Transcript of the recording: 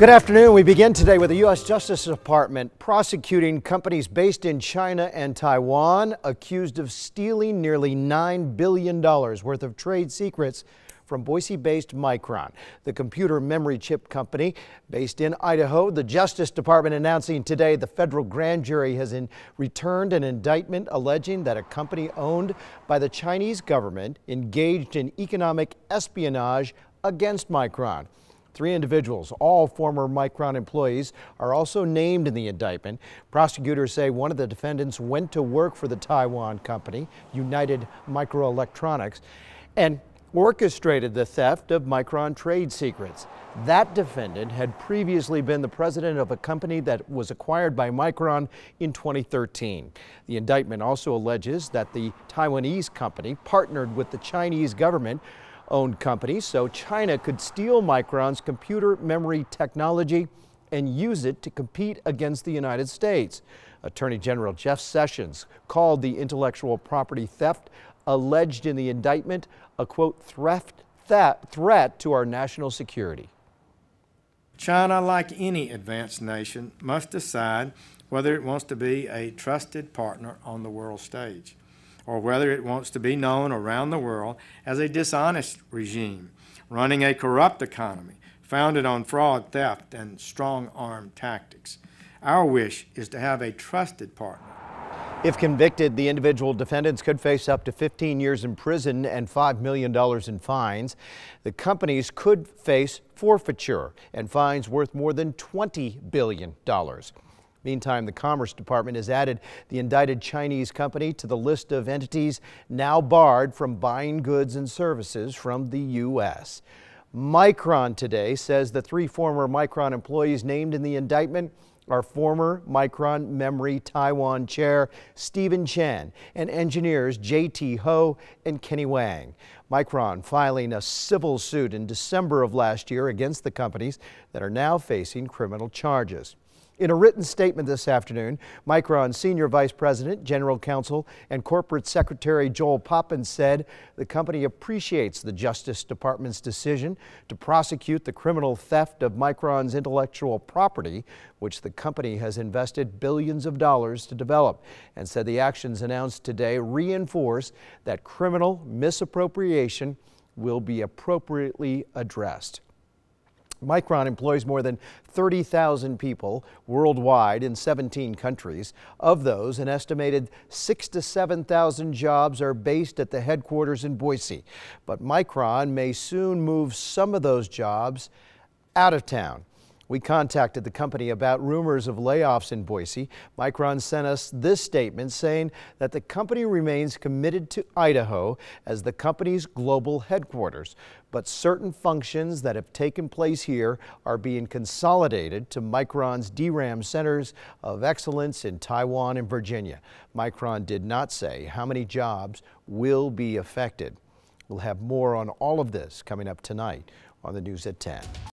Good afternoon. We begin today with the U.S. Justice Department prosecuting companies based in China and Taiwan accused of stealing nearly $9 billion worth of trade secrets from Boise based Micron, the computer memory chip company based in Idaho. The Justice Department announcing today the federal grand jury has returned an indictment alleging that a company owned by the Chinese government engaged in economic espionage against Micron. Three individuals, all former Micron employees, are also named in the indictment. Prosecutors say one of the defendants went to work for the Taiwan company, United Microelectronics, and orchestrated the theft of Micron trade secrets. That defendant had previously been the president of a company that was acquired by Micron in 2013. The indictment also alleges that the Taiwanese company partnered with the Chinese government owned companies so China could steal Micron's computer memory technology and use it to compete against the United States. Attorney General Jeff Sessions called the intellectual property theft alleged in the indictment a quote threat, threat to our national security. China, like any advanced nation, must decide whether it wants to be a trusted partner on the world stage or whether it wants to be known around the world as a dishonest regime, running a corrupt economy founded on fraud, theft, and strong arm tactics. Our wish is to have a trusted partner. If convicted, the individual defendants could face up to 15 years in prison and $5 million in fines. The companies could face forfeiture and fines worth more than $20 billion. Meantime, the Commerce Department has added the indicted Chinese company to the list of entities now barred from buying goods and services from the U.S. Micron today says the three former Micron employees named in the indictment are former Micron Memory Taiwan chair Stephen Chen and engineers J.T. Ho and Kenny Wang. Micron filing a civil suit in December of last year against the companies that are now facing criminal charges. In a written statement this afternoon, Micron Senior Vice President, General Counsel, and Corporate Secretary Joel Poppen said the company appreciates the Justice Department's decision to prosecute the criminal theft of Micron's intellectual property, which the company has invested billions of dollars to develop, and said the actions announced today reinforce that criminal misappropriation will be appropriately addressed. Micron employs more than 30,000 people worldwide in 17 countries. Of those, an estimated 6 to 7,000 jobs are based at the headquarters in Boise. But Micron may soon move some of those jobs out of town. We contacted the company about rumors of layoffs in Boise. Micron sent us this statement saying that the company remains committed to Idaho as the company's global headquarters, but certain functions that have taken place here are being consolidated to Micron's DRAM centers of excellence in Taiwan and Virginia. Micron did not say how many jobs will be affected. We'll have more on all of this coming up tonight on the news at 10.